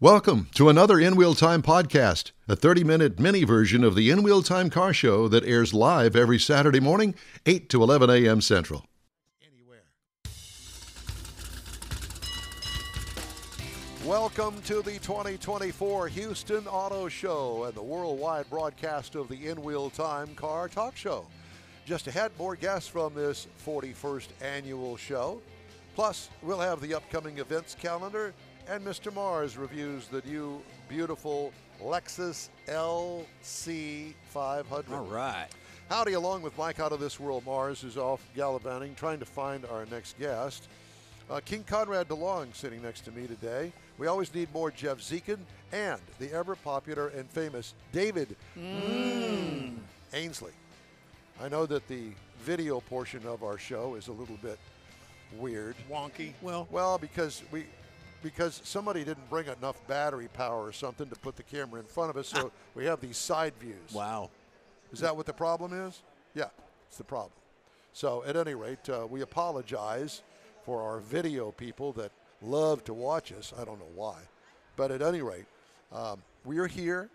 Welcome to another In Wheel Time podcast, a 30 minute mini version of the In Wheel Time car show that airs live every Saturday morning, 8 to 11 a.m. Central. Anywhere. Welcome to the 2024 Houston Auto Show and the worldwide broadcast of the In Wheel Time Car Talk Show. Just ahead, more guests from this 41st annual show. Plus, we'll have the upcoming events calendar, and Mr. Mars reviews the new, beautiful Lexus LC 500. All right. Howdy, along with Mike out of this world, Mars, who's off gallivanting, trying to find our next guest. Uh, King Conrad DeLong sitting next to me today. We always need more Jeff Zekin and the ever popular and famous David Ainsley. I know that the video portion of our show is a little bit weird. wonky. Well, Well, because we because somebody didn't bring enough battery power or something to put the camera in front of us, so we have these side views. wow. Is that what the problem is? Yeah, it's the problem. So, at any rate, uh, we apologize for our video people that love to watch us. I don't know why. But at any rate, um, we're here,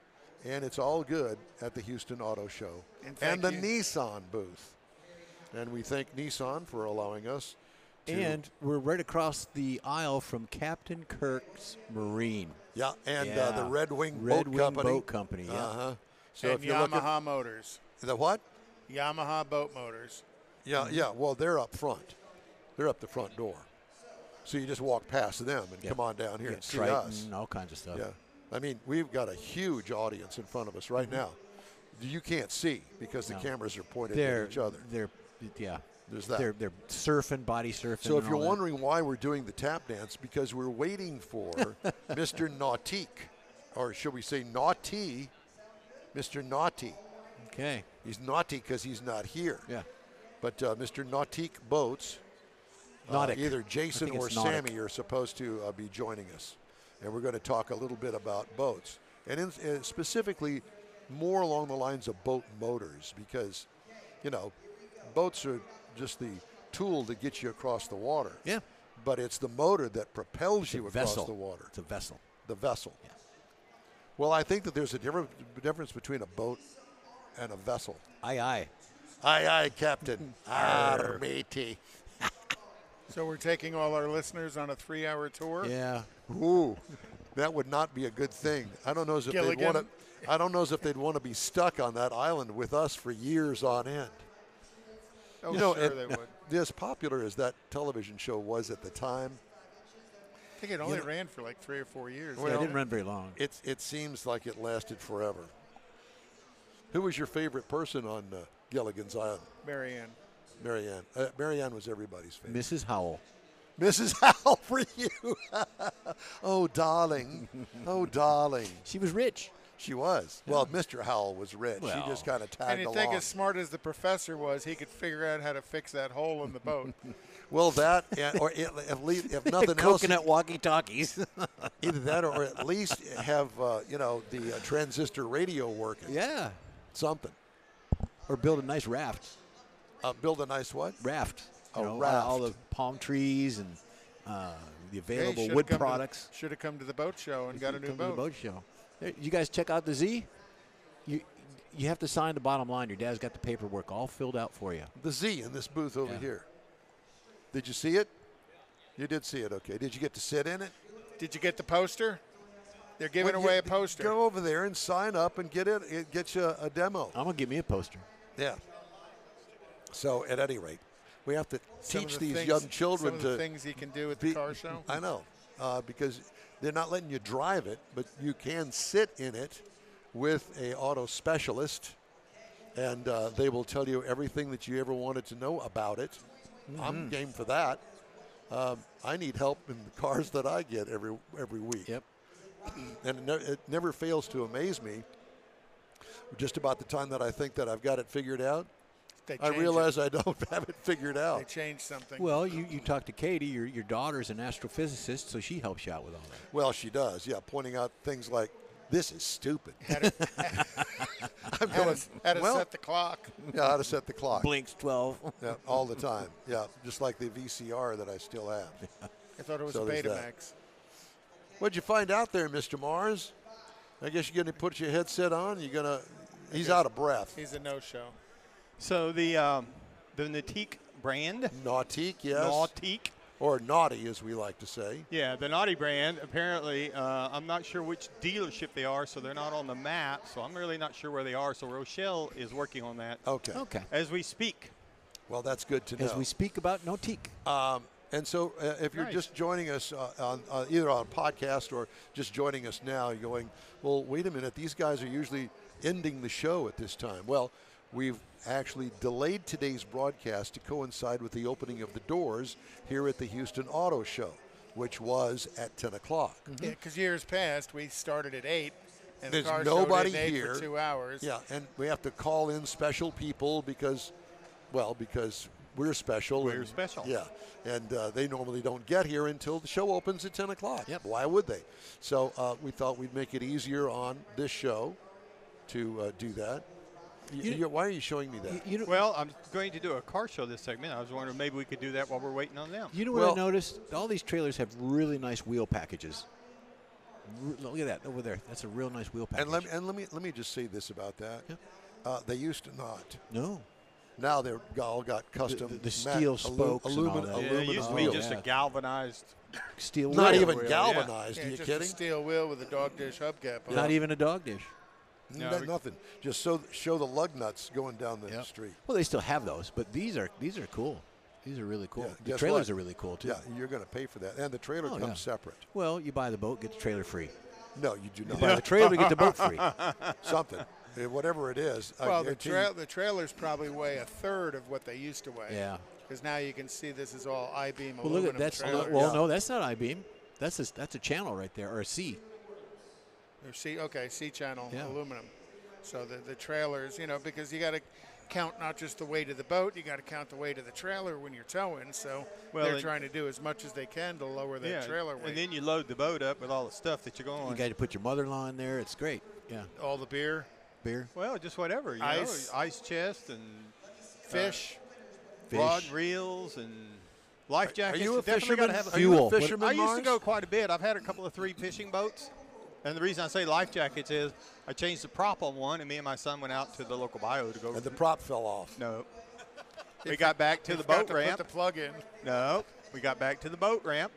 and it's all good at the Houston Auto Show And and, the you. Nissan booth. And we thank Nissan for allowing us to. And we're right across the aisle from Captain Kirk's Marine. yeah, and Uh, the Red Wing Red Boat Wing Company. Boat Company, yeah. Uh-huh. So and if you look Yamaha at Motors. the what? Yamaha boat motors. Yeah, yeah. Well, they're up front. They're up the front door. So you just walk past them and Yeah. come on down here Yeah, and see Triton, us. all kinds of stuff. Yeah. I mean, we've got a huge audience in front of us right now. You can't see because the Mm-hmm. No. cameras are pointed They're at each other. They're yeah. There's that. They're they're surfing, body surfing. So if you're all that. wondering why we're doing the tap dance, because we're waiting for Mr. Nautique, or should we say Naughty, Mr. Naughty. okay, He's naughty because he's not here. yeah, But uh, Mr. Nautique Boats, uh, Nautique. either Jason or. Sammy are supposed to uh, be joining us. And we're going to talk a little bit about boats. And in, uh, specifically, more along the lines of boat motors, because, you know, boats are just the tool to get you across the water. yeah. But it's the motor that propels It's you across vessel. the water, It's a vessel. the vessel. Yeah. Well, I think that there's a difference between a boat and a vessel. Aye aye. Aye, aye, Captain. Arr, matey. So we're taking all our listeners on a three-hour tour. Yeah. Ooh, that would not be a good thing. I don't know as if they'd want to. I don't know as if they'd want to be stuck on that island with us for years on end. Oh, you know, sure and they would. as popular as that television show was at the time, I think it only know- ran for like three or four years. yeah, it didn't run very long. it it seems like it lasted forever. Who was your favorite person on uh, Gilligan's Island? Marianne. Marianne. Uh, Marianne was everybody's favorite. Mrs. Howell. Mrs. Howell for you. oh, darling. Oh, darling. She was rich. She was. Well, Mr. Howell was rich. Well. he just kind of And tagged you along. think as smart as the professor was, he could figure out how to fix that hole in the boat. well, that, and, or at, at least, if nothing else, Coconut walkie talkies. either that or at least have, uh, you know, the uh, transistor radio working. yeah. Something. Or build a nice raft. Uh, build a nice what? Raft. You A know, uh, All the palm trees and uh, the available Hey, wood come to the- products. Should have come to the boat show and got a new Come to the boat. boat show. There- You guys check out the Z. You you have to sign the bottom line. Your dad's got the paperwork all filled out for you. The Z in this booth over Yeah. here. Did you see it? You did see it, okay. Did you get to sit in it? Did you get the poster? They're giving Well, away you- a poster. Go over there and sign up and get it. It gets you a demo. I'm gonna give me a poster. Yeah. So at any rate, we have to Some teach the these things- young children some of the to things he can do at be- the car show. I know, uh, because they're not letting you drive it, but you can sit in it with a auto specialist, and uh, they will tell you everything that you ever wanted to know about it. I'm game for that. Um, I need help in the cars that I get every every week Yep. and it, ne- it never fails to amaze me. Just about the time that I think that I've got it figured out, I change realize I don't have it figured out. they out. changed something. Well, you, you talk to Katie. Your your daughter's an astrophysicist, so she helps you out with all that. Well, she does, yeah, pointing out things like, "This is stupid." Had to, I'm had going, to, had to well, set the clock. yeah, how to set the clock, Blinks twelve. yeah, all the time, yeah, just like the VCR that I still have. I thought it was So a. Betamax. What'd you find out there, Mr. Mars? I guess you're going to put your headset on. You're going to. He's out of breath. He's a no-show. So the um, the Nautique brand, Nautique, yes. Nautique, Or naughty, as we like to say. yeah, the Naughty brand. Apparently, uh, I'm not sure which dealership they are, so they're not on the map. So I'm really not sure where they are. So Rochelle is working on that Okay. Okay. as we speak. Well, that's good to know. As we speak about Nautique. Um, and so, uh, if you're Nice. just joining us uh, on uh, either on podcast or just joining us now, you're going, well, wait a minute. These guys are usually ending the show at this time. Well, we've actually delayed today's broadcast to coincide with the opening of the doors here at the Houston Auto Show, which was at 10 o'clock. Yeah, because years past we started at eight, and There's the car nobody at eight here. for two hours. Yeah, and we have to call in special people because, well, because we're special. We're and- special. Yeah, and uh, they normally don't get here until the show opens at 10 o'clock. Yep. Why would they? So uh, we thought we'd make it easier on this show to uh, do that. Y- You- you're- why are you showing me that? You, you know, Well, I'm going to do a car show this segment. I was wondering maybe we could do that while we're waiting on them. you know what well- I noticed? All these trailers have really nice wheel packages. R- look at that over there. That's a real nice wheel package. and let me and let me let me just say this about that. Yeah. Uh, they used to not. no. Now they're all got custom the mat- steel spokes and all aluminum, that. Yeah, it used to be wheels. just yeah. a galvanized. Steel wheel. Not wheel. even wheel, yeah. galvanized. Yeah, Are you just kidding? a steel wheel with a dog dish hubcap. on Not even a dog dish. No, No, we- nothing. Just so show the lug nuts going down the Yep. street. Well, they still have those, but these are these are cool. These are really cool. Yeah, the trailers what? are really cool too. Yeah, you're going to pay for that, and the trailer Oh, comes yeah. separate. Well, you buy the boat, get the trailer free. No, you do not. You Buy the trailer, get the boat free. Something, Uh, whatever it is. Well, the, tra- the trailers probably weigh a third of what they used to weigh. Yeah. Because now you can see this is all I-beam Well, aluminum look at that's trailers. well, Yeah. no, that's not I beam. That's a, that's a channel right there or a C. Or C, okay, C-channel Yeah. aluminum. So the, the trailers, you know, because you got to count not just the weight of the boat, you got to count the weight of the trailer when you're towing. So Well, they're trying to do as much as they can to lower that yeah, trailer weight. and then you load the boat up with all the stuff that you're going. You got to put your mother-in-law in there. It's great. Yeah, all the beer, beer, well, just whatever. You Ice. know, ice chest and uh, fish. rod fish. and reels and life jackets. you a definitely gotta fisherman? have a- Are you a Fuel. Fisherman, I used to go quite a bit. I've had a couple of three fishing boats. And the reason I say life jackets is I changed the prop on one, and me and my son went out to the local bio to go. And the prop fell off. no. We got back to the boat to ramp. Put the plug in. No, we got back to the boat ramp,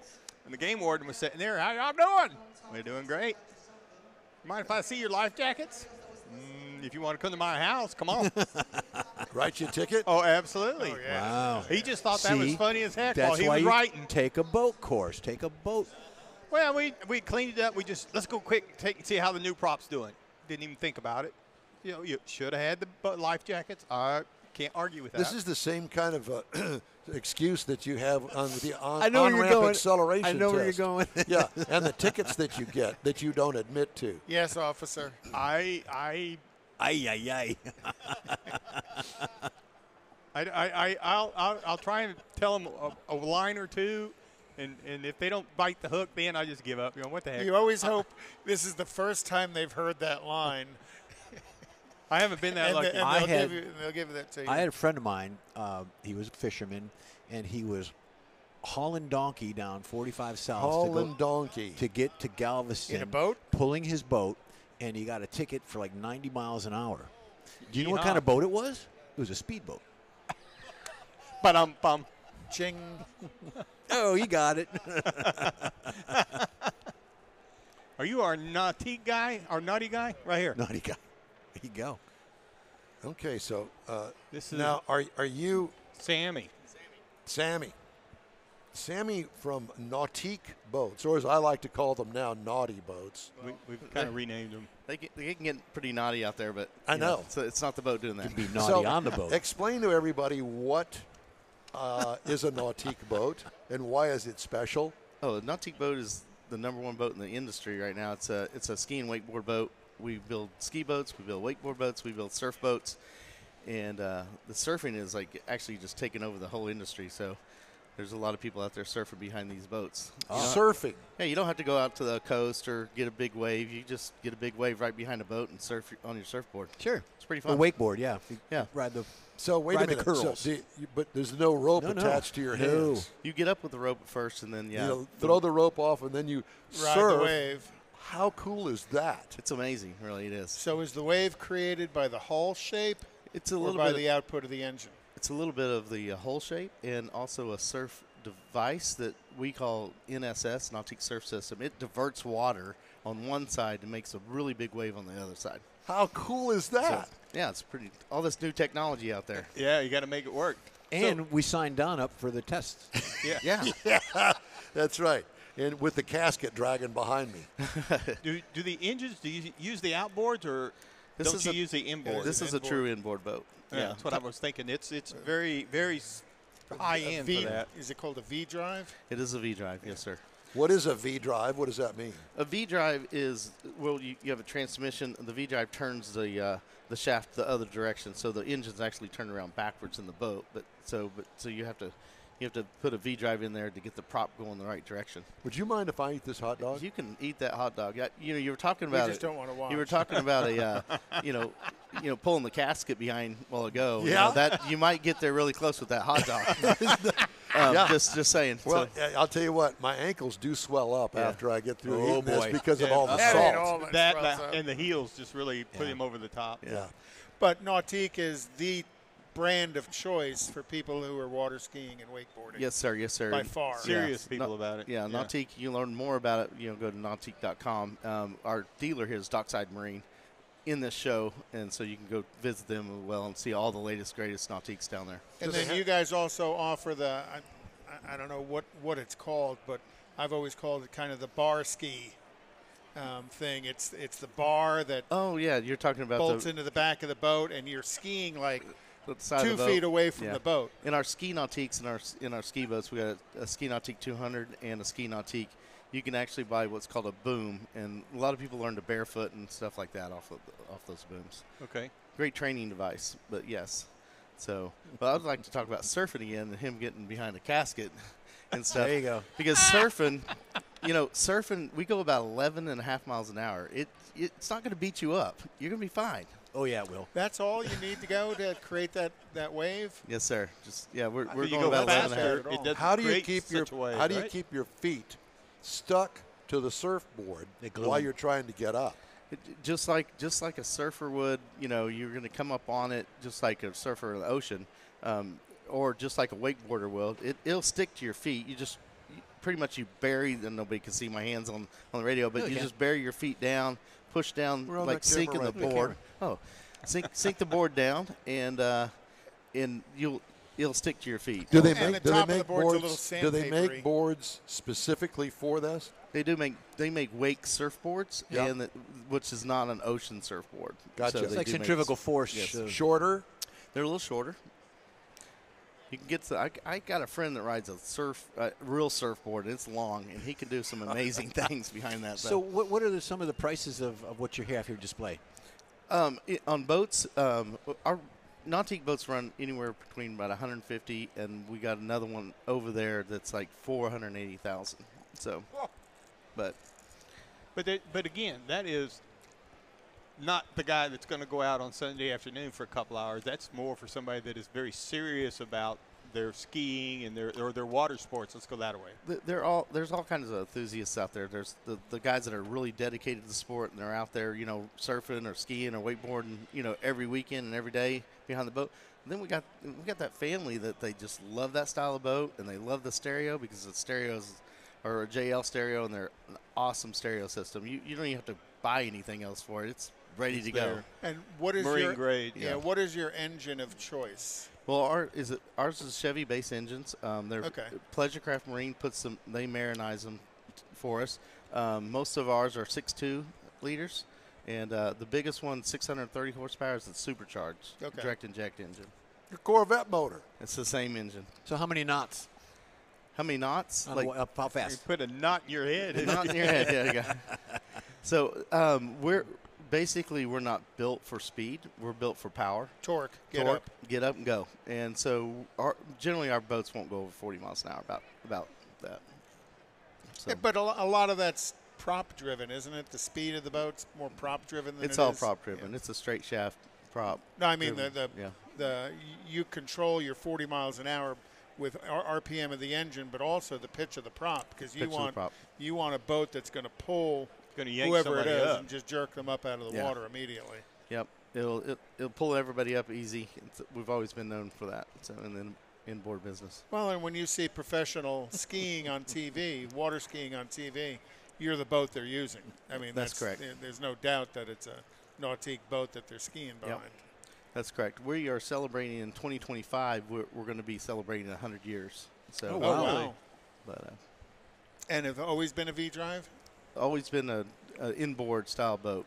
and the game warden was sitting there. How y'all doing? We're doing great. Mind if I see your life jackets? Mm, if you want to come to my house, come on. Write you a ticket. oh, absolutely. Oh, yeah. Wow. He just thought that was funny as heck That's while he why was you writing. take a boat course. Take a boat. Well, we we cleaned it up. We just let's go quick take see how the new prop's doing. Didn't even think about it. You know, you should have had the life jackets. I can't argue with that. This is the same kind of uh, excuse that you have on the on, I know where you're on-ramp going. acceleration I know where you're going. yeah, and the tickets that you get that you don't admit to. Yes, officer. I I Ay ay ay. I, I, I I'll, I'll I'll try and tell him a, a line or two, and and if they don't bite the hook, then I just give up. You know what the heck? You always hope this is the first time they've heard that line. I haven't been that and, lucky. they, and I they'll, had- give you, they'll give that to you. I had a friend of mine. Uh, he was a fisherman, and he was hauling donkey down 45 South to, Hauling go, donkey. to get to Galveston In a boat? pulling his boat, and he got a ticket for like 90 miles an hour. Do you know what kind of boat it was? It was a speedboat. but um bum. Ching. Oh, you got it. Are you our naughty guy? Our naughty guy? Right here. Naughty guy. There you go. Okay, so uh, This is now are are you Sammy. Sammy? Sammy from Nautique Boats, or as I like to call them now, Naughty Boats. We, we've kind of renamed them. They can, they can get pretty naughty out there, but I you know. so it's not the boat doing that. Be naughty So, on the boat. Explain to everybody what uh, is a Nautique boat and why is it special? Oh, the Nautique boat is the number one boat in the industry right now. It's a it's a ski and wakeboard boat. We build ski boats, we build wakeboard boats, we build surf boats, and uh, the surfing is like actually just taking over the whole industry. So There's a lot of people out there surfing behind these boats. Oh. Surfing. yeah, you don't have to go out to the coast or get a big wave. You just get a big wave right behind a boat and surf on your surfboard. Sure. It's pretty The fun. wakeboard, yeah. You Yeah. Ride the. So wait Ride a the minute. So curls. do you- but there's no rope No, no. attached to your No. hands. You get up with the rope first, and then yeah, You know, throw the rope off and then you Ride surf. the wave. How cool is that? it's amazing. Really, it is. So is the wave created by the hull shape It's a or little by bit. the output of the engine? It's a little bit of the uh, hull shape and also a surf device that we call NSS, Nautique Surf System. It diverts water on one side and makes a really big wave on the other side. How cool is So, that? yeah, it's pretty. All this new technology out there. Yeah, you got to make it work. And we signed Don up for the tests. Yeah. Yeah. yeah, that's right. And with the casket dragging behind me. Do, do the engines, do you use the outboards or This don't is you a- use the inboard? this is a true inboard boat. yeah, Yeah. that's what I was thinking. It's it's very, very high A end V- for that. Is it called a V drive? It is a V drive, yes, sir. What is a V drive? What does that mean? A V drive is well, you, you have a transmission. The V drive turns the uh, the shaft the other direction, so the engine's actually turned around backwards in the boat. But so but so you have to you have to put a V drive in there to get the prop going the right direction. Would you mind if I eat this hot dog? You can eat that hot dog. You know, you were talking about. We about just it. don't wanna watch. You were talking about a, uh, you know, you know, pulling the casket behind a while ago. You Yeah. know, that you might get there really close with that hot dog. um, Yeah. Just, just saying. Well, So- I- I'll tell you what, my ankles do swell up Yeah. after I get through Oh, eating this boy. because of all the That salt. all that That, swells that up. and the heels just really put Yeah. him over the top. yeah. But Nautique is the brand of choice for people who are water skiing and wakeboarding. yes, sir. Yes, sir. By far. Serious Yeah. people No- about it. Yeah, Nautique. You learn more about it. You know, go to nautique.com. Um, our dealer here is Dockside Marine in this show, and so you can go visit them as well and see all the latest, greatest Nautiques down there. And Do then you guys also offer the, I, I- I don't know what, what it's called, but I've always called it kind of the bar ski um, thing. It's it's the bar that Oh yeah, you're talking about bolts the, into the back of the boat, and you're skiing like the side two of the boat. feet away from Yeah. the boat. In our ski nautiques in our in our ski boats, we got a, a ski nautique 200 and a ski nautique. You can actually buy what's called a boom, and a lot of people learn to barefoot and stuff like that off of off those booms. Okay. Great training device, but yes. So, but I'd like to talk about surfing again and him getting behind a casket and stuff. There you go. Because surfing, you know, surfing, we go about 11 and a half miles an hour. It, it's not going to beat you up. You're going to be fine. Oh yeah, it will. That's all you need to go to create that, that wave. Yes, sir. Just yeah, we're, So we're going go about 11 and a half. faster. It How do you keep your wave, How do you right? keep your feet stuck to the surfboard They glue while 'em. you're trying to get up? It- just like just like a surfer would, you know, you're going to come up on it just like a surfer in the ocean, um, or just like a wakeboarder will. It, it'll stick to your feet. You just you, pretty much you bury. And nobody can see my hands on on the radio, but No, you you just bury your feet down, push down, We're like that camera sinking the right there. board. Oh, sink sink the board down, and uh, and you'll it'll stick to your feet. Do they make the do they top of the make board's boards? Do they make boards specifically for this? They do make they make wake surfboards, Yeah. and the, which is not an ocean surfboard. Gotcha. So It's like centrifugal force. Yes. Shorter. They're a little shorter. You can get to. I, I got a friend that rides a surf, uh, real surfboard. and It's long, and he can do some amazing things behind that. So though. what, what are the, some of the prices of, of what you have here displayed? um, i on boats, um, our Nautique boats run anywhere between about 150, and we got another one over there that's like 480,000. So, but But that, but again, that is not the guy that's going to go out on Sunday afternoon for a couple hours. That's more for somebody that is very serious about their skiing and their or their water sports. Let's go that way. they're all there's all kinds of enthusiasts out there. There's the, the guys that are really dedicated to the sport and they're out there, you know, surfing or skiing or wakeboarding, you know, every weekend and every day behind the boat. And then we got we got that family that they just love that style of boat and they love the stereo because the stereos are a JL stereo and they're an awesome stereo system. You you don't even have to buy anything else for it. It's ready to go. And what is Marine your grade. Yeah. Yeah. What is your engine of choice? Well, our is it ours is Chevy base engines. Um, they're Okay. Pleasurecraft Marine puts them. They marinize them t- for us. Um, most of ours are 6.2 liters, and uh, the biggest one, 630 horsepower, is the supercharged Okay. direct inject engine. Your Corvette motor. It's the same engine. So how many knots? How many knots? On like the, up, how You fast? put a knot in your head. not in your head. Yeah, yeah. So um, we're basically we're not built for speed. We're built for power. Torque, get torque, up. get up and go. And so our, generally our boats won't go over 40 miles an hour. About about that. So Yeah, but a, a lot of that's prop driven, isn't it? The speed of the boat's more prop driven than it's it all is- prop driven. It's a straight shaft prop. No, I mean the driven. the, yeah. the you control your 40 miles an hour with R- RPM of the engine, but also the pitch of the prop because you Pitch want you want a boat that's going to pull Going to yank whoever it somebody is up. and just jerk them up out of the Yeah. water immediately. Yep. It'll it, it'll pull everybody up easy. It's, we've always been known for that. So in the inboard business. Well, and when you see professional skiing on TV, water skiing on TV, you're the boat they're using. I mean, That's correct. There's no doubt that it's a nautique boat that they're skiing behind. That's correct. We are celebrating in 2025. We're, we're going to be celebrating 100 years. So, Oh, Oh Wow. wow! but uh, And have always been a V drive. Always been a, a inboard style boat.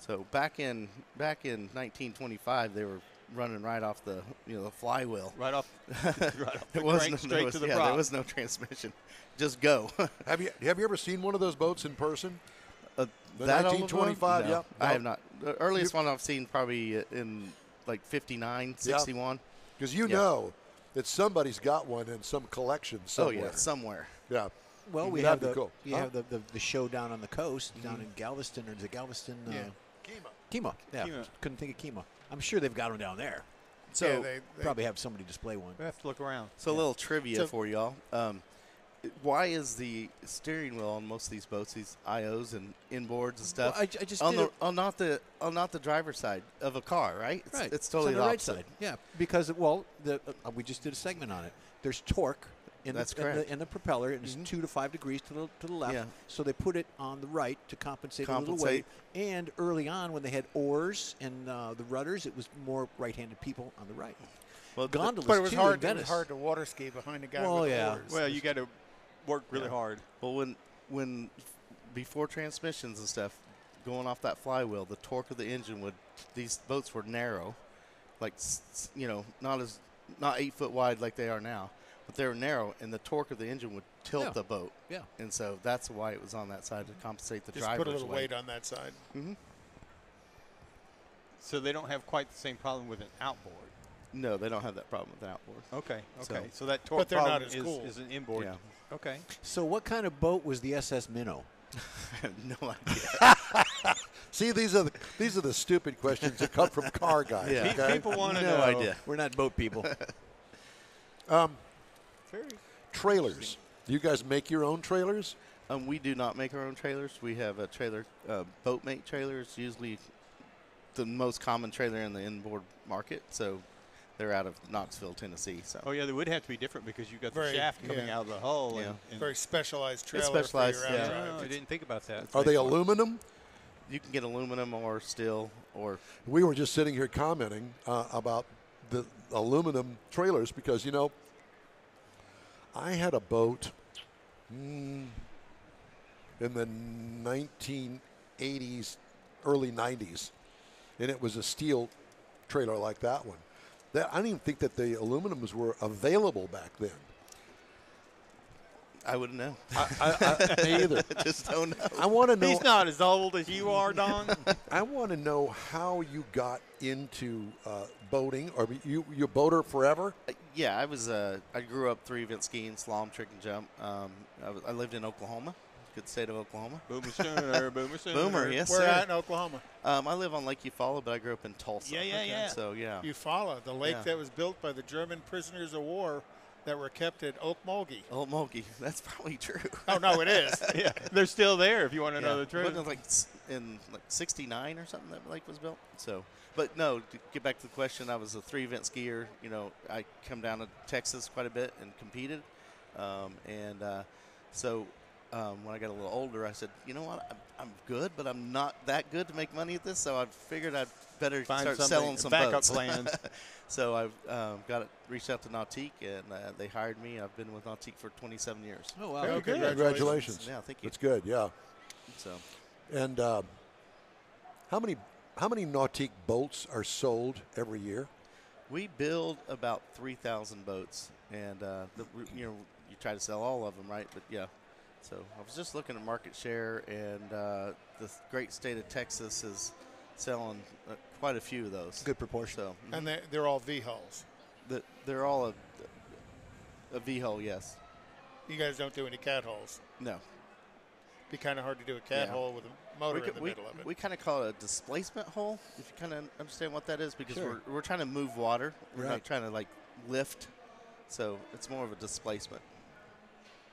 So back in back in 1925, they were running right off the you know the flywheel. Right off, right off the It was crank, no, straight there was, to the yeah, prop. there was no transmission. Just go. Have you have you ever seen one of those boats in person? Uh, The that old of them? 1925, No, yeah. I No. have not. The earliest one I've seen probably in like 59, 61. Because you Yeah. know that somebody's got one in some collection somewhere. Oh yeah, somewhere. yeah. Well, we have be the cool. you Huh? have the, the, the show down on the coast, down in Galveston, or is it Galveston? Yeah. Uh, Kemah. Yeah, Kemah. couldn't think of Kemah. I'm sure they've got them down there. So yeah, they, they, Probably have somebody display one. We have to look around. So a little trivia So- for y'all. Um, why is the steering wheel on most of these boats, these IOs and inboards and stuff, Well, I, I just on the on not the on not the driver's side of a car, right? It's, right. It's totally on the, the right opposite. side. Yeah, because well, the uh, we just did a segment on it. There's torque. In That's the, in correct. the, in the propeller, and it's two to five degrees to the to the left. Yeah. So they put it on the right to compensate, a little Compensate. weight. And early on, when they had oars and uh, the rudders, it was more right-handed people on the right. Well, the- Gondolas but it was too hard. in It was hard to water ski behind a guy Well, with yeah. oars. Well, you got to work really Yeah. hard. Well, when when before transmissions and stuff, going off that flywheel, the torque of the engine would. These boats were narrow, like s- s- you know, not as not eight foot wide like they are now, but they were narrow, and the torque of the engine would tilt Yeah. the boat, Yeah. and so that's why it was on that side to compensate the just driver's put a little weight. weight on that side. Hmm. So they don't have quite the same problem with an outboard. No, they don't have that problem with an outboard. Okay. Okay. So, that torque But they're not problem as is, cool. is an inboard. Yeah. Okay. So, what kind of boat was the SS Minnow? I have no idea. See, these are the these are the stupid questions that come from car guys. Yeah. Okay? People want to no know. idea. We're not boat people. Very Trailers. Do you guys make your own trailers? Um, we do not make our own trailers. We have a trailer, uh, boat make trailers, usually the most common trailer in the inboard market. So they're out of Knoxville, Tennessee. So Oh yeah, they would have to be different because you've got the Very- shaft coming yeah. out of the hull. Yeah. And, and Very specialized trailer specialized, for your yeah. outdrive. Oh, I didn't think about that. Are they aluminum? you can get aluminum or steel or We were just sitting here commenting uh, about the aluminum trailers because you know I had a boat mm, in the 1980s, early 90s, and it was a steel trailer like that one. That I didn't even think that the aluminums were available back then. I wouldn't know. I, I, I, me either. Just don't know. I want to know. He's not as old as you are, Don. I want to know how you got into uh, boating. Or you you a boater forever? Yeah, I was. Uh, I grew up three event skiing, slalom, trick, and jump. Um, I, was, I lived in Oklahoma, good state of Oklahoma. boomer sooner, boomer sooner. Boomer, yes Where sir. at in Oklahoma? Um, I live on Lake Eufaula, but I grew up in Tulsa. Yeah, yeah, yeah. So yeah, Eufaula, the lake Yeah. that was built by the German prisoners of war that were kept at Okmulgee. Old Mulkey. That's probably true. Oh no, it is. yeah, they're still there. If you want to know the truth. Wasn't like in like '69 or something that lake was built? So, but no. To get back to the question, I was a three-event skier. You know, I come down to Texas quite a bit and competed, um, and uh, so um, when I got a little older, I said, you know what, I'm, I'm good, but I'm not that good to make money at this. So I figured I'd better Find start selling some backup boats. plans. so I've um, got it, reached out to Nautique, and uh, they hired me. I've been with Nautique for 27 years. Oh wow! Very okay. good. Congratulations. Yeah, thank you. It's good. Yeah. So. And uh, how many how many nautique boats are sold every year? We build about 3,000 boats, and uh, the, you know you try to sell all of them, right? But yeah, So I was just looking at market share, and uh, the great state of Texas is selling uh, quite a few of those. Good proportion. So And they're, they're all V hulls. the, they're all a, a V hull, yes. You guys don't do any cat hulls. No. Be kind of hard to do a cat Yeah. hull with a motor we, in the we, middle of it. we kind of call it a displacement hull, if you kind of understand what that is, because Sure. we're, we're trying to move water. We're Right. not trying to like lift. So it's more of a displacement.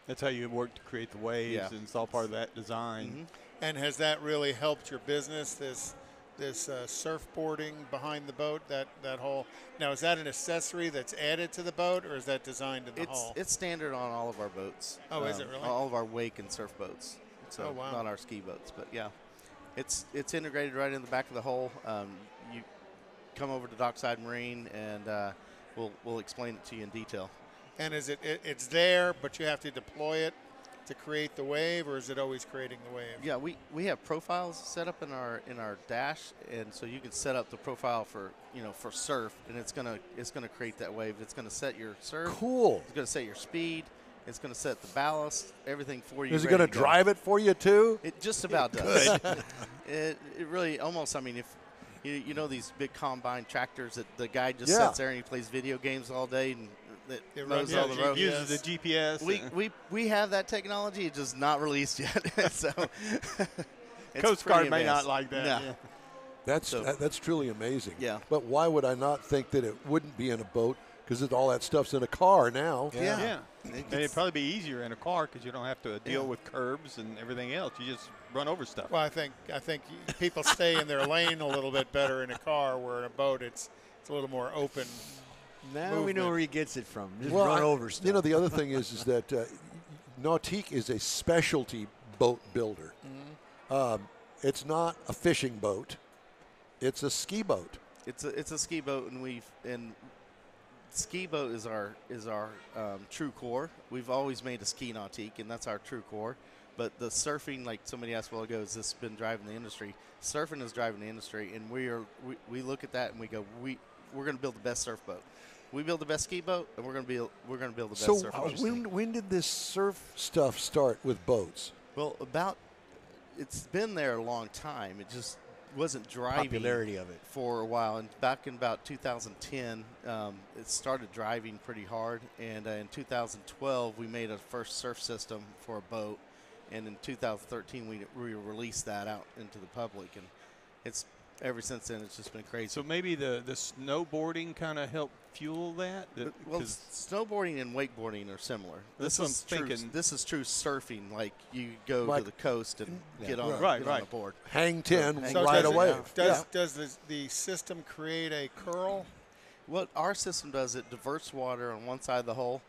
That's how you work to create the waves, Yeah. and it's all part of that design. Mhm. and has that really helped your business? This this uh, surfboarding behind the boat, that that whole. Now, is that an accessory that's added to the boat, or is that designed in the It's hull? it's standard on all of our boats. Um, Oh, is it really? All of our wake and surf boats. So Oh, wow. not our ski boats, but yeah, it's it's integrated right in the back of the hull. Um, you come over to Dockside Marine, and uh, we'll we'll explain it to you in detail. and is it, it it's there, but you have to deploy it to create the wave, or is it always creating the wave? Yeah, we, we have profiles set up in our in our dash, and so you can set up the profile for you know for surf, and it's gonna it's gonna create that wave. It's gonna set your surf. Cool. It's gonna set your speed. It's gonna set the ballast, everything for you. Is it going to to go. drive it for you too? It just about does. it, it really almost. I mean, if you, you know these big combine tractors that the guy just Yeah. sits there and he plays video games all day and that It mows runs all the road. GPS. Uses the GPS. We, we we have that technology. It's just not released yet. so it's Coast pretty Guard may not like that. No. yeah. That's So- that, that's truly amazing. Yeah. But why would I not think that it wouldn't be in a boat? Because all that stuff's in a car now. Yeah. Yeah. It And it'd probably be easier in a car because you don't have to deal Yeah. with curbs and everything else. You just run over stuff. Well, I think I think people stay in their lane a little bit better in a car, where in a boat it's it's a little more open. Now we know where he gets it from. Just Well, run I- over stuff. You know, the other thing is, is that uh, Nautique is a specialty boat builder. Mm-hmm. Um, it's not a fishing boat; it's a ski boat. it's a it's a ski boat, and we've and ski boat is our is our um, true core. We've always made a ski nautique, and that's our true core. But the surfing, like somebody asked a while ago, has this been driving the industry? Surfing is driving the industry, and we are we, we look at that and we go, we we're going to build the best surf boat. We build the best ski boat, and we're going to build we're going to build the best So, surf uh, when when did this surf stuff start with boats? Well, about it's been there a long time. It just wasn't driving Popularity of it. for a while. And back in about 2010, um, it started driving pretty hard. And uh, in 2012, we made a first surf system for a boat. And in 2013, we, we released that out into the public. And it's ever since then, it's just been crazy. So maybe the, the snowboarding kind of helped fuel that? That- well, 'cause snowboarding and wakeboarding are similar. That's This what is I'm true. thinking. This is true surfing. Like you go Like- to the coast and Yeah. get on, Right, get on right. a board. Hang ten hang So right does, away. it, does yeah. does the, the system create a curl? What our system does, it diverts water on one side of the hull,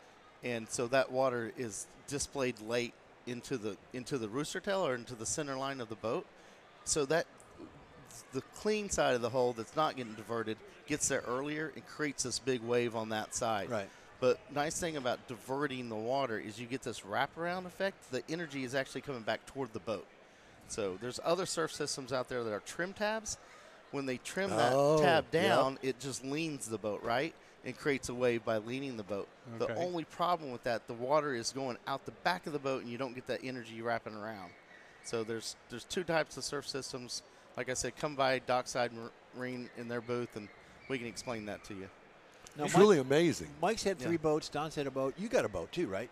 and so that water is displayed late into the into the rooster tail or into the center line of the boat. So that the clean side of the hull that's not getting diverted gets there earlier and creates this big wave on that side. Right. But nice thing about diverting the water is you get this wraparound effect. The energy is actually coming back toward the boat. So there's other surf systems out there that are trim tabs. When they trim that Oh, tab yep. down, it just leans the boat, right? And creates a wave by leaning the boat. Okay. The only problem with that, the water is going out the back of the boat and you don't get that energy wrapping around. So there's there's two types of surf systems. Like I said, come by Dockside Marine in their booth and we can explain that to you. Now, It's Mike- really amazing. Mike's had Yeah. three boats. Don's had a boat. You got a boat too, right?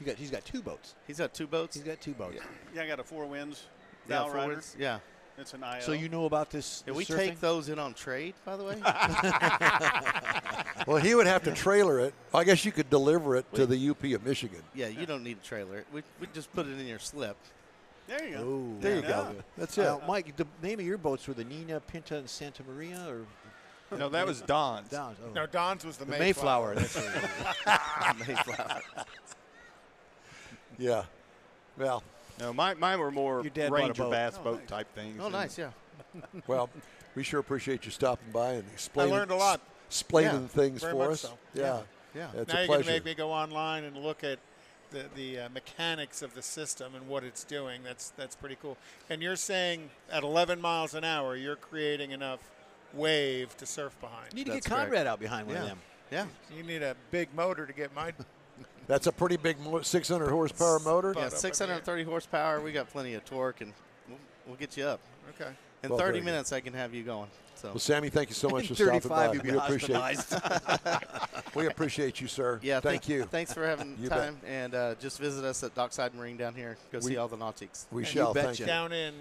You got. He's got two boats. He's got two boats. He's got two boats. Yeah, I got a Four Winns Yeah, four Rider. winds. Yeah. It's an IO. So you know about this? Yeah, this we surfing? take those in on trade, by the way. Well, he would have to trailer it. I guess you could deliver it to the UP of Michigan. yeah, you don't need a trailer. We, we just put it in your slip. There you go. Oh, There you go. That's it. Now, Mike, the name of your boats were the Nina, Pinta, and Santa Maria, or no, that was Don's. Don's? Oh. No, Don's was the, the Mayflower. Mayflower. That's what. Mayflower. Yeah. Well, No, mine, mine were more Your dad bought a Ranger boat. bass Oh, boat nice. type things. oh, nice. Yeah. well, we sure appreciate you stopping by and explaining. learned a lot. Explaining Yeah, things very for much us. so. Yeah. Yeah. It's now a you're going pleasure. to make me go online and look at the the uh, mechanics of the system and what it's doing. That's that's pretty cool. And you're saying at 11 miles an hour, you're creating enough wave to surf behind. You need to That's get Conrad correct. out behind one of Yeah. them. Yeah. You need a big motor to get my That's a pretty big mo- 600 horsepower motor. Yeah, 630 horsepower. We got plenty of torque, and we'll, we'll get you up. Okay. In Well, 30 very good. minutes, I can have you going. So Well, Sammy, thank you so much for stopping by. you'd be We appreciate, hospitalized. we appreciate you, sir. yeah, thank you. Thanks for having You bet. time, and uh, just visit us at Dockside Marine down here. Go We- see all the Nautiques. We You shall. Thank you. Down in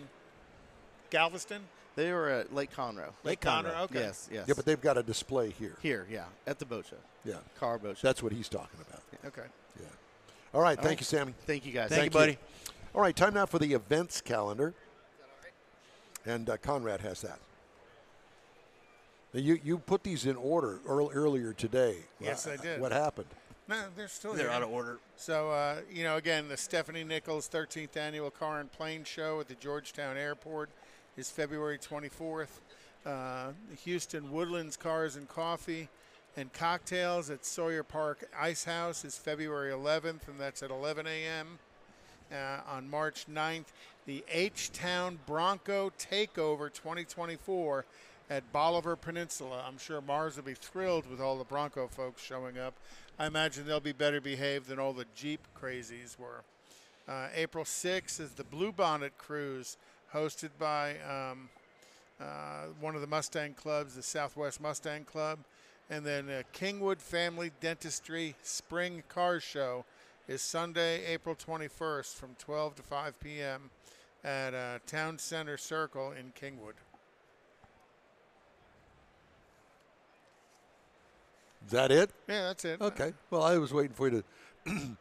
Galveston? They were at Lake Conroe. Lake Conroe. Okay. Yes, yes. Yeah, but they've got a display here. here, yeah, at the boat show, Yeah, car boat show. that's what he's talking about. Okay. Yeah. All right. All thank right. you, Sammy. Thank you guys. Thank, you, buddy. All right, time now for the events calendar. And uh, Conrad has that. Now, You you put these in order earl- earlier today. Yes, I did. What happened? No, they're still They're here. out of order. So, uh, you know, again, the Stephanie Nichols 13th Annual Car and Plane Show at the Georgetown Airport is February 24th. Uh, the Houston Woodlands Cars and Coffee and Cocktails at Sawyer Park Ice House is February 11th, and that's at 11 a.m. Uh, on March 9th, the H Town Bronco Takeover 2024 at Bolivar Peninsula. I'm sure Mars will be thrilled with all the Bronco folks showing up. I imagine they'll be better behaved than all the Jeep crazies were. Uh, April 6th is the Bluebonnet Cruise, hosted by um, uh, one of the Mustang clubs, the Southwest Mustang Club. And then uh, Kingwood Family Dentistry Spring Car Show is Sunday, April 21st from 12 to 5 p.m. at uh, Town Center Circle in Kingwood. Is that it? Yeah, that's it. Okay. Well, I was waiting for you to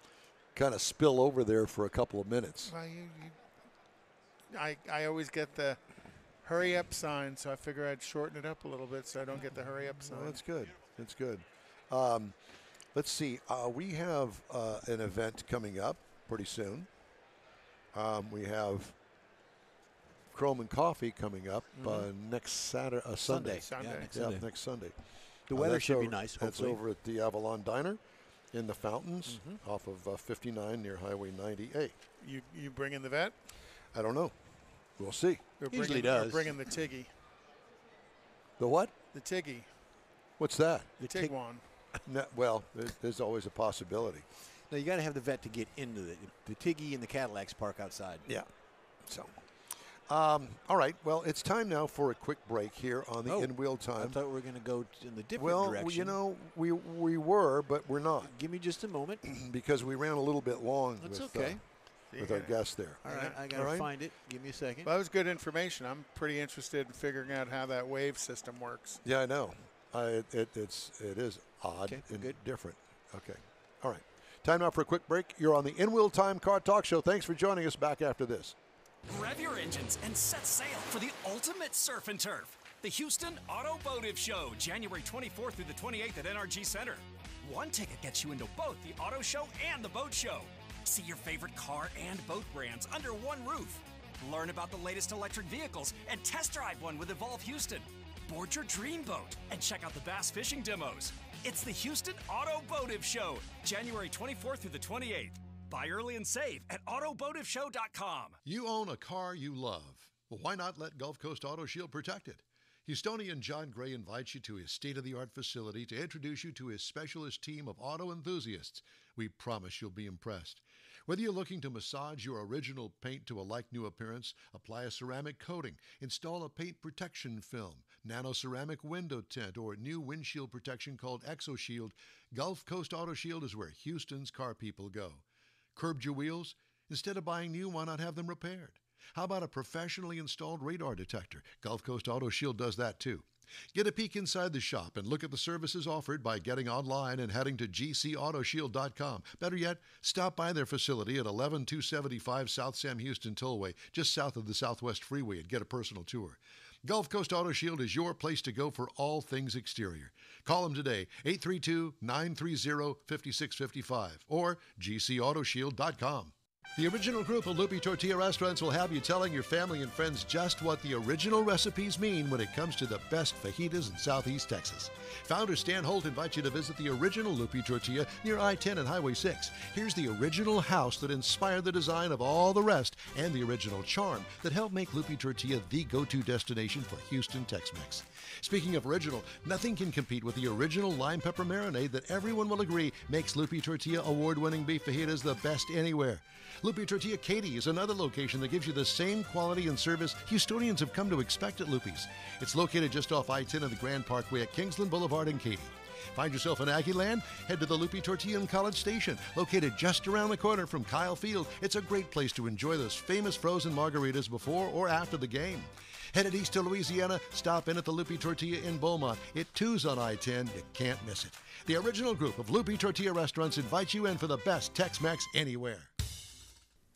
kind of spill over there for a couple of minutes. Well, you, you, I, I always get the hurry up sign, so I figure I'd shorten it up a little bit so I don't get the hurry up sign. Well, that's good. That's good. Um, let's see. Uh, we have uh, an event coming up pretty soon. Um, we have Chrome and Coffee coming up uh, next Saturday, uh, Sunday. Sunday. Yeah, next Yeah, Sunday. next Sunday. The Uh, weather that's should be over- nice, That's over at the Avalon Diner in the Fountains off of uh, 59 near Highway 98. You, you bring in the vet? I don't know. We'll see. Or Usually bring in, or does. bring in the Tiggy. The what? The Tiggy. What's that? The Tig- Tiguan. No, well, there's, there's always a possibility. Now you got to have the vet to get into the the Tiggy and the Cadillacs park outside. Yeah. So, um, all right. Well, it's time now for a quick break here on the Oh, in wheel I thought we were going to go t- in the different Well, direction. you know, we we were, but we're not give me just a moment. because we ran a little bit long That's with, okay. uh, with our guest there. All right, I got to right. find it. Give me a second. Well, that was good information. I'm pretty interested in figuring out how that wave system works. Yeah, I know. Uh, it, it, it's it is odd Okay, and good. different. Okay. All right. Time now for a quick break. You're on the In Wheel Time Car Talk Show. Thanks for joining us. Back after this. Rev your engines and set sail for the ultimate surf and turf. The Houston AutoBoative Show, January 24th through the 28th at NRG Center. One ticket gets you into both the auto show and the boat show. See your favorite car and boat brands under one roof. Learn about the latest electric vehicles and test drive one with Evolve Houston. Board your dream boat and check out the bass fishing demos. It's the Houston AutoBoative Show, January 24th through the 28th. Buy early and save at autoboativeshow.com. You own a car you love. Well, why not let Gulf Coast Auto Shield protect it? Houstonian John Gray invites you to his state of the art facility to introduce you to his specialist team of auto enthusiasts. We promise you'll be impressed. Whether you're looking to massage your original paint to a like new appearance, apply a ceramic coating, install a paint protection film, nano ceramic window tint, or new windshield protection called ExoShield, Gulf Coast Auto Shield is where Houston's car people go. Curbed your wheels? Instead of buying new, why not have them repaired? How about a professionally installed radar detector? Gulf Coast Auto Shield does that too. Get a peek inside the shop and look at the services offered by getting online and heading to gcautoshield.com. Better yet, stop by their facility at 11275 South Sam Houston Tollway, just south of the Southwest Freeway, and get a personal tour. Gulf Coast Auto Shield is your place to go for all things exterior. Call them today, 832 930 5655 or gcautoshield.com. The original group of Lupe Tortilla restaurants will have you telling your family and friends just what the original recipes mean when it comes to the best fajitas in Southeast Texas. Founder Stan Holt invites you to visit the original Lupe Tortilla near I 10 and Highway 6. Here's the original house that inspired the design of all the rest and the original charm that helped make Lupe Tortilla the go to destination for Houston Tex Mex. Speaking of original, nothing can compete with the original lime pepper marinade that everyone will agree makes Lupe Tortilla award winning beef fajitas the best anywhere. Lupe Tortilla Katy is another location that gives you the same quality and service Houstonians have come to expect at Lupe's. It's located just off I 10 and the Grand Parkway at Kingsland Boulevard in Katy. Find yourself in Aggie Land? Head to the Lupe Tortilla in College Station, located just around the corner from Kyle Field. It's a great place to enjoy those famous frozen margaritas before or after the game. Headed east to Louisiana, stop in at the Lupe Tortilla in Beaumont. It too's on I 10. You can't miss it. The original group of Lupe Tortilla restaurants invites you in for the best Tex Mex anywhere.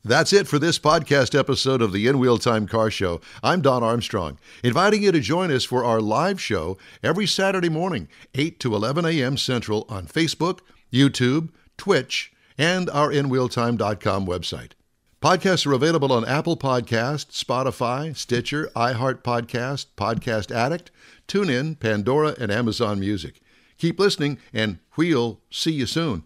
That's it for this podcast episode of the In Wheel Time Car Show. I'm Don Armstrong, inviting you to join us for our live show every Saturday morning, 8 to 11 a.m. Central on Facebook, YouTube, Twitch, and our InWheelTime.com website. Podcasts are available on Apple Podcast, Spotify, Stitcher, iHeart Podcast, Podcast Addict, TuneIn, Pandora, and Amazon Music. Keep listening, and we'll see you soon.